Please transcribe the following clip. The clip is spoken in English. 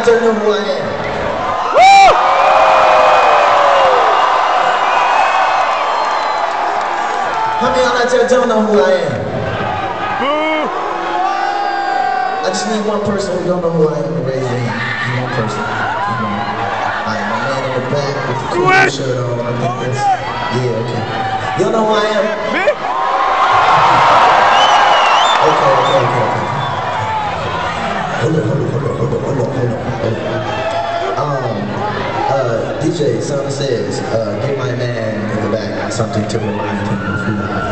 out there know who I am? How many y'all out there don't know who I am? I just need one person who don't know who I am to raise their hand. One person. I one. Alright, my man in the back with the cool shirt on. I think that's, yeah, okay. Y'all know who I am? Me? Okay, okay, okay, okay. Hold on, hold on, hold on, hold on, hold on, hold on. Um, uh, DJ, Summer says, uh, give my man in the back something to remind him